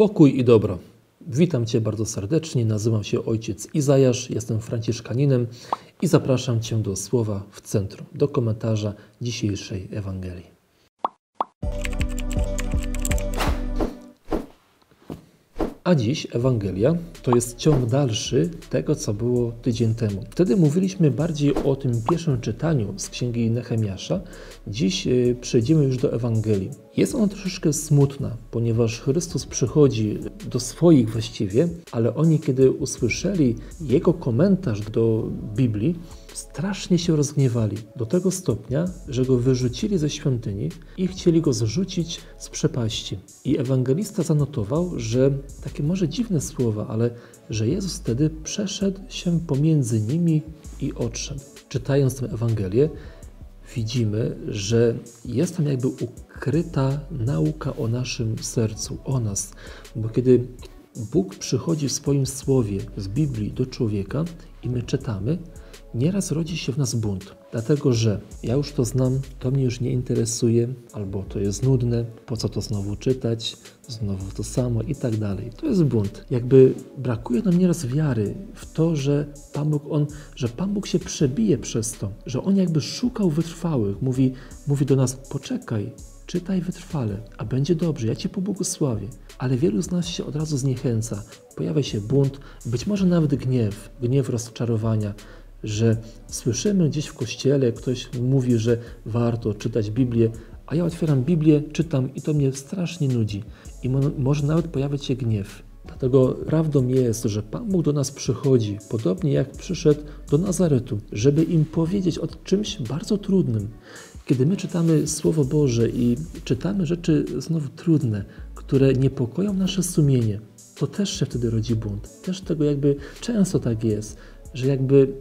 Pokój i dobro. Witam Cię bardzo serdecznie. Nazywam się ojciec Izajasz, jestem franciszkaninem i zapraszam Cię do słowa w centrum, do komentarza dzisiejszej Ewangelii. A dziś Ewangelia to jest ciąg dalszy tego, co było tydzień temu. Wtedy mówiliśmy bardziej o tym pierwszym czytaniu z księgi Nehemiasza. Dziś y, przejdziemy już do Ewangelii. Jest ona troszeczkę smutna, ponieważ Chrystus przychodzi do swoich właściwie, ale oni, kiedy usłyszeli jego komentarz do Biblii, strasznie się rozgniewali do tego stopnia, że go wyrzucili ze świątyni i chcieli go zrzucić z przepaści. I ewangelista zanotował, że takie może dziwne słowa, ale że Jezus wtedy przeszedł się pomiędzy nimi i odszedł. Czytając tę Ewangelię, widzimy, że jest tam jakby ukryta nauka o naszym sercu, o nas, bo kiedy Bóg przychodzi w swoim słowie z Biblii do człowieka i my czytamy, Nieraz rodzi się w nas bunt, dlatego że ja już to znam, to mnie już nie interesuje, albo to jest nudne, po co to znowu czytać, znowu to samo i tak dalej. To jest bunt. Jakby brakuje nam nieraz wiary w to, że Pan Bóg, on, że Pan Bóg się przebije przez to, że On jakby szukał wytrwałych. Mówi, mówi do nas, poczekaj, czytaj wytrwale, a będzie dobrze, ja Cię pobłogosławię. Ale wielu z nas się od razu zniechęca. Pojawia się bunt, być może nawet gniew, gniew rozczarowania, że słyszymy gdzieś w kościele, ktoś mówi, że warto czytać Biblię, a ja otwieram Biblię, czytam i to mnie strasznie nudzi. I mo może nawet pojawiać się gniew. Dlatego prawdą jest, że Pan Bóg do nas przychodzi, podobnie jak przyszedł do Nazaretu, żeby im powiedzieć o czymś bardzo trudnym. Kiedy my czytamy Słowo Boże i czytamy rzeczy znowu trudne, które niepokoją nasze sumienie, to też się wtedy rodzi bunt. Też tego jakby często tak jest, że jakby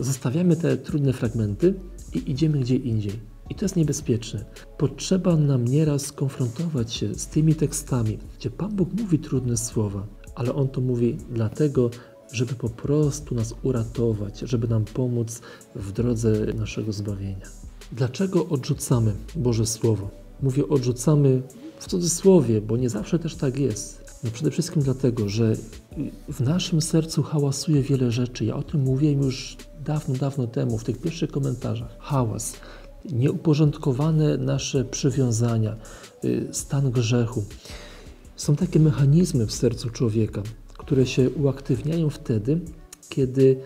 zostawiamy te trudne fragmenty i idziemy gdzie indziej. I to jest niebezpieczne. Potrzeba nam nieraz skonfrontować się z tymi tekstami, gdzie Pan Bóg mówi trudne słowa, ale On to mówi dlatego, żeby po prostu nas uratować, żeby nam pomóc w drodze naszego zbawienia. Dlaczego odrzucamy Boże Słowo? Mówię odrzucamy w cudzysłowie, bo nie zawsze też tak jest. No przede wszystkim dlatego, że w naszym sercu hałasuje wiele rzeczy. Ja o tym mówiłem już dawno, dawno temu, w tych pierwszych komentarzach. Hałas, nieuporządkowane nasze przywiązania, y, stan grzechu. Są takie mechanizmy w sercu człowieka, które się uaktywniają wtedy, kiedy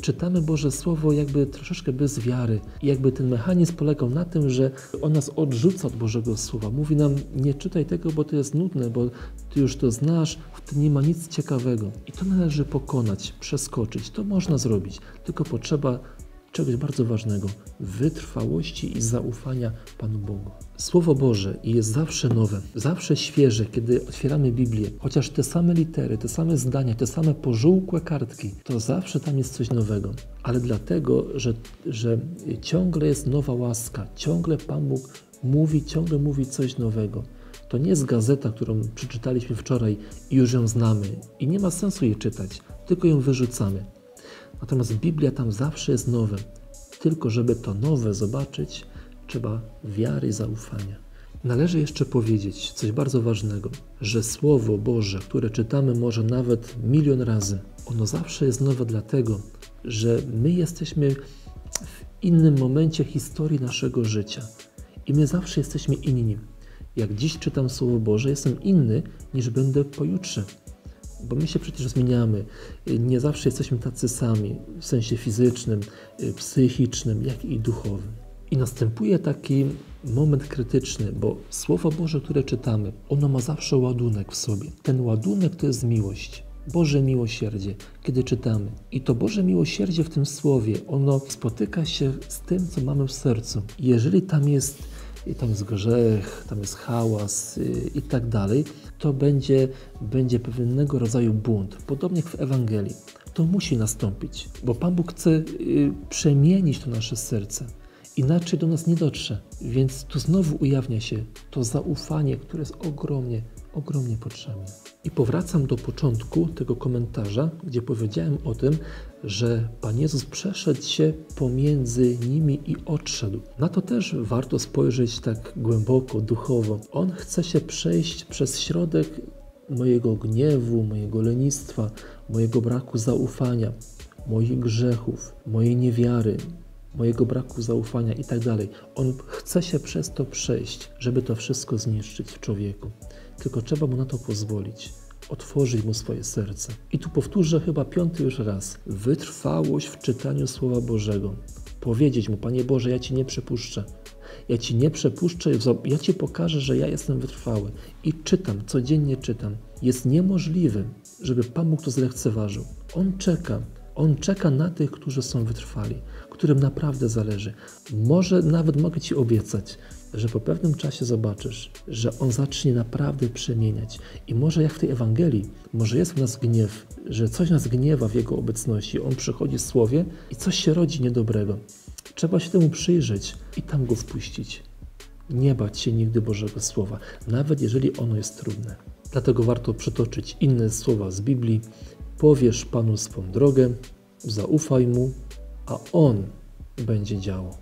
czytamy Boże Słowo jakby troszeczkę bez wiary. I jakby ten mechanizm polegał na tym, że on nas odrzuca od Bożego Słowa. Mówi nam, nie czytaj tego, bo to jest nudne, bo ty już to znasz, w tym nie ma nic ciekawego. I to należy pokonać, przeskoczyć. To można zrobić, tylko potrzeba czegoś bardzo ważnego wytrwałości i zaufania Panu Bogu. Słowo Boże jest zawsze nowe, zawsze świeże, kiedy otwieramy Biblię. Chociaż te same litery, te same zdania, te same pożółkłe kartki, to zawsze tam jest coś nowego. Ale dlatego, że, że ciągle jest nowa łaska, ciągle Pan Bóg mówi, ciągle mówi coś nowego. To nie jest gazeta, którą przeczytaliśmy wczoraj i już ją znamy i nie ma sensu jej czytać, tylko ją wyrzucamy. Natomiast Biblia tam zawsze jest nowe. Tylko żeby to nowe zobaczyć, trzeba wiary i zaufania. Należy jeszcze powiedzieć coś bardzo ważnego, że Słowo Boże, które czytamy może nawet milion razy, ono zawsze jest nowe dlatego, że my jesteśmy w innym momencie historii naszego życia i my zawsze jesteśmy inni. Jak dziś czytam Słowo Boże, jestem inny niż będę pojutrze bo my się przecież zmieniamy. Nie zawsze jesteśmy tacy sami w sensie fizycznym, psychicznym, jak i duchowym. I następuje taki moment krytyczny, bo Słowo Boże, które czytamy, ono ma zawsze ładunek w sobie. Ten ładunek to jest miłość. Boże miłosierdzie, kiedy czytamy. I to Boże miłosierdzie w tym słowie, ono spotyka się z tym, co mamy w sercu. Jeżeli tam jest i tam jest grzech, tam jest hałas y, i tak dalej, to będzie, będzie pewnego rodzaju bunt, podobnie jak w Ewangelii. To musi nastąpić, bo Pan Bóg chce y, przemienić to nasze serce. Inaczej do nas nie dotrze. Więc tu znowu ujawnia się to zaufanie, które jest ogromnie, ogromnie potrzebne. I powracam do początku tego komentarza, gdzie powiedziałem o tym, że Pan Jezus przeszedł się pomiędzy nimi i odszedł. Na to też warto spojrzeć tak głęboko, duchowo. On chce się przejść przez środek mojego gniewu, mojego lenistwa, mojego braku zaufania, moich grzechów, mojej niewiary, mojego braku zaufania i tak dalej. On chce się przez to przejść, żeby to wszystko zniszczyć w człowieku. Tylko trzeba mu na to pozwolić otworzyć mu swoje serce. I tu powtórzę chyba piąty już raz. Wytrwałość w czytaniu Słowa Bożego. Powiedzieć mu, Panie Boże, ja Ci nie przepuszczę. Ja Ci nie przepuszczę, ja Ci pokażę, że ja jestem wytrwały. I czytam, codziennie czytam. Jest niemożliwe, żeby Pan Bóg to zlekceważył. On czeka. On czeka na tych, którzy są wytrwali, którym naprawdę zależy. Może nawet mogę Ci obiecać, że po pewnym czasie zobaczysz, że On zacznie naprawdę przemieniać. I może jak w tej Ewangelii, może jest w nas gniew, że coś nas gniewa w Jego obecności. On przychodzi w Słowie i coś się rodzi niedobrego. Trzeba się temu przyjrzeć i tam go wpuścić. Nie bać się nigdy Bożego Słowa, nawet jeżeli ono jest trudne. Dlatego warto przytoczyć inne słowa z Biblii. Powiesz Panu swą drogę, zaufaj Mu, a On będzie działał.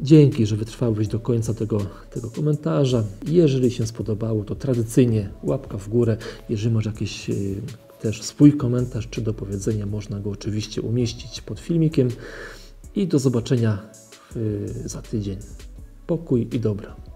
Dzięki, że wytrwałeś do końca tego, tego komentarza. Jeżeli się spodobało, to tradycyjnie łapka w górę. Jeżeli masz jakiś y, też swój komentarz czy do powiedzenia, można go oczywiście umieścić pod filmikiem. I do zobaczenia y, za tydzień. Pokój i dobra.